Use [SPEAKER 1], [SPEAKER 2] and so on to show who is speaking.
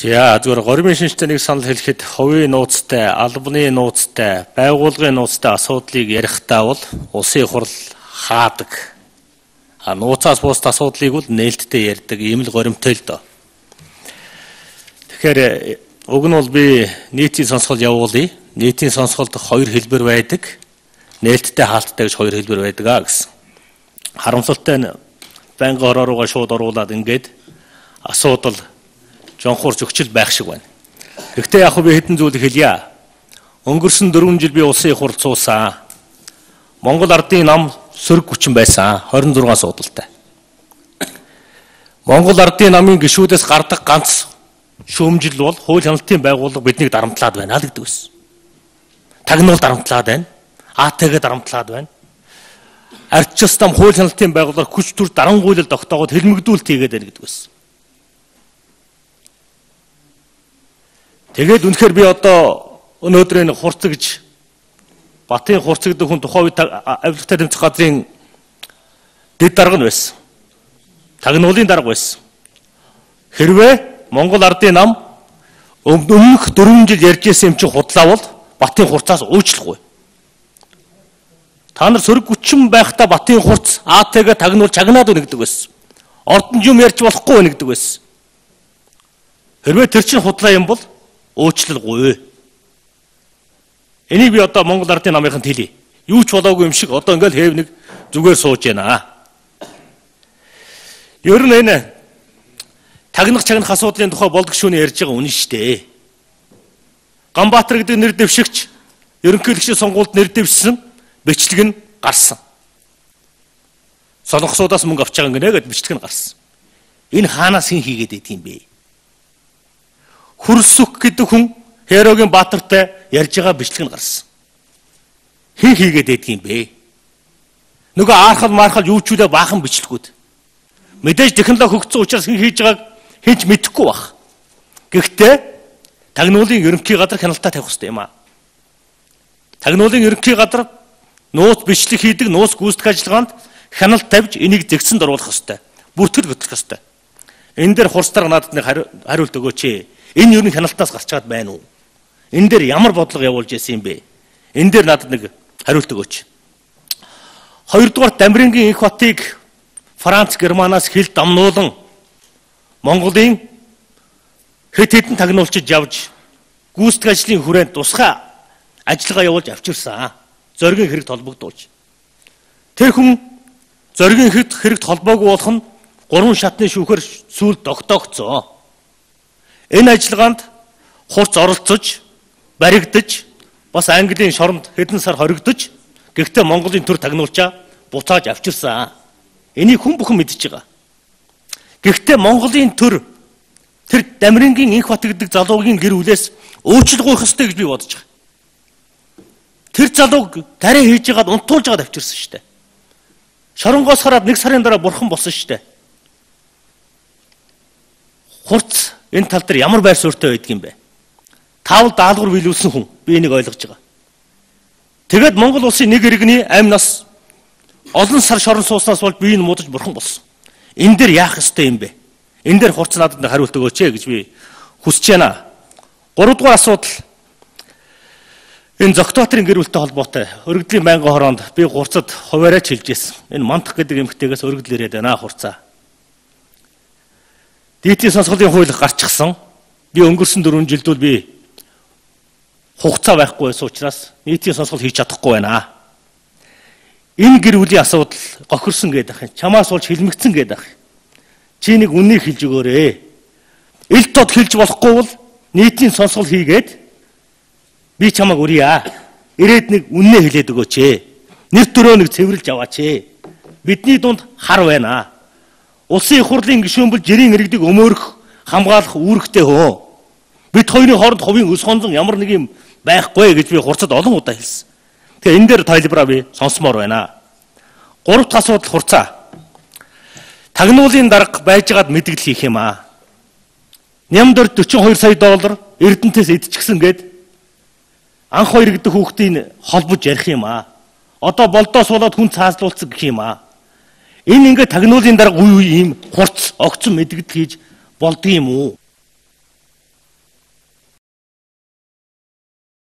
[SPEAKER 1] За зүгээр горимын шинжтэй нэг санал хэлэхэд ховын нууцтай, албаны нууцтай, байгуулгын нууцтай асуудлыг ярихдаа бол улсын хурл хаадаг. А нууцаас бус асуудлыг бол нээлттэй ярьдаг ийм л горимтой л доо. Тэгэхээр уг нь бол би нийтийн сонсгол явуулъя. Нийтийн сонсголд хоёр хэлбэр байдаг. Нээлттэй хаалттай гэж хоёр хэлбэр байдаг аа гэсэн. Харамсалтай нь байнгын хороруугаа шууд оруулаад ингээд асуудал жонхуурч өгчл байх шиг байна. Гэхдээ яг би хэдэн зүйлийг хэлье. Өнгөрсөн 4 жил би улсын их хурл цуусан. Монгол ардын нам сөрөг хүчин байсан 26 суудалтай. Монгол ардын намын гишүүдээс гардаг ганц шүүмжил бол хууль хяналтын байгууллага биднийг дарамтлаад байна л гэдэг байсан. Тагнуул дарамтлаад байна. АТГ дарамтлаад байна. Арчилс нам хууль хяналтын байгууллага хүч төр дарангуйлал тогтоогод хэлмэгдүүлэлт хийгээд байна гэдэг байсан. Тэгээд үнэхээр би одоо өнөөдөр энэ хурцгж Батын хурцгдаг хүн тухайн үед авилгатай тэмцэх газрын дэд дарга нь байсан. Тагнуулын дарга байсан. Хэрвээ Монгол ардын нам өмнөх 4 жил ярьж исэн юм чи худлаа бол Батын хурцаас уучлахгүй. Та нар сөрөг хүчин байхдаа Батын хурц АТГ тагнуул чагнаад өгдөг байсан. Ордонд юм ярьж болохгүй нэгдэг байсан. Хэрвээ тэр чин худлаа юм бол уучлалгүй. Энийг би одоо Монгол Ардын намынханд хэлье. Юу ч болоогүй юм шиг одоо ингээл хэв нэг зүгээр сууж байна. Ер нь энэ тагнах чагнах асуудлын тухай болдог шүүний ярьж байгаа үнэн шүү дээ. Ганбаатар гэдэг нэр дэвшигч ерөнхийлөгчийн сонгуульд нэр дэвшсэн бичлэг нь гарсан. Солонгосуудаас мөнгө авч байгаа гинэ гэд бичлэг нь гарсан. Энэ хаанаас хэн хийгээд байдгийг бэ? Хүрсүх гэдэг хүн Хэрогийн Баатартай ярьж байгаа бичлэг нь гарсан. Хэн хийгээд байдгийг бэ? Нөгөө аархал мархал юу ч үлээ баахан бичлэгүүд. Мэдээж технологи хөгжсөн учраас хэн хийж байгааг хинч мэдэхгүй бах. Гэхдээ тагнуулын ерөнхий газар хяналтаа тавих хэрэгтэй юм аа. Тагнуулын ерөнхий газар нууц бичлэг хийдэг нууц гүйцэтгэх ажиллагаанд хяналт тавьж энийг зэгцэнд оруулах хэрэгтэй. Бүртгэл хөтлөх хэрэгтэй. Энэ дээр хурц дарга надад нэг хариулт өгөөч. Энэ юу н хяналтаас гарч чад байна уу? Энэ дээр ямар бодлого явуулж яасан юм бэ? Энэ дээр надад нэг хариулт өгөөч. Хоёрдугаар Дамирингийн их хотыг Франц Германаас хил дамнуулан Монголын хэд хэдэн тагнуулчид явж гүйцэтгэх ажлын хүрээнд тусгай ажиллагаа явуулж авчирсан. Зоригийн хэрэгт холбогдуулж. Тэр хүн зоригийн хэрэгт холбоогүй болох нь гурван шатны шүүхээр сүүл тогтоогцоо. Энэ ажиллагаанд хурц оролцож, баригдаж, бас Английн шоронд хэдэн сар хоригдож, гэхдээ Монголын төр тагнуулчаа буцааж авчирсан. Энийг хүн бүхэн мэдж байгаа. Гэхдээ Монголын төр тэр Дамирингийн инх бат гэдэг залуугийн гэр бүлээс уучлал гуйх ёстой гэж би бодож байгаа. Тэр залууг тариа хийж ягаад унтуулж ягаад авчирсан шүү дээ. Шоронгоос хараад нэг сарын дараа бурхан болсон шүү дээ. Хурц энэ тал дээр ямар байр суурьтай байдаг юм бэ? Таавал даалгавар биелүүлсэн хүн би энийг ойлгож байгаа. Тэгэд Монгол улсын нэг иргэний амь нас олон сар шорон сууснаас болж биеийг муудаж бурхан болсон. Энэ дээр яах ёстой юм бэ? Энэ дээр хурц надад хариулт өгөөч ээ гэж би хүсэж байна. Гуравдугаар асуудал энэ зөктөтрийн гэр бүлтэй холбоотой өргөдлийн байнгын хороонд би гурцад хуваарайч хэлж ирсэн. Энэ мантах гэдэг эмгтээс өргөдөл ирээд байна хурцаа. Дийти сонсголын хууль гарчихсан. Би өнгөрсөн 4 жилдүүл би хугацаа байхгүй байсан учраас нийтийн сонсгол хийж чадахгүй байна. Энэ гэр бүлийн асуудал гохирсон гэдэг ах. Чамаас болж хилмигдсэн гэдэг ах. Чи нэг үннийг хэлж өгөөрэй. Ил тод хэлж болохгүй бол нийтийн сонсгол хийгээд би чамайг үрье. Ирээд нэг үннээ хэлээд өгөөч ээ. Нэр төрөө нэг цэвэрлж аваач ээ. Бидний дунд хар байна. Улсын их хурлын гишүүн бол жирийн иргэдэг өмөөрөх, хамгаалах үүрэгтэй хөө. Бид хоёрын хооронд хувийн өс хонзон ямар нэг юм байхгүй гэж би хурцад олон удаа хэлсэн. Тэгээ энэ дээр тайлбараа би сонсомоор байна. Гурав дахь асуудал хурцаа. Тагнуулын дарга байжгаад мэдгэл хийх юм аа. Нямдор 42 сая доллар Эрдэнтээс идчихсэн гээд анх хоёр гэдэг хүүхдийн холбож ярих юм аа. Одоо болдоос болоод хүн цаазлуулсан гэх юм аа. Энэ ингээд тагнуулын дарга үе үе ийм хурц огцон мэдгэд хийж болдго юм уу?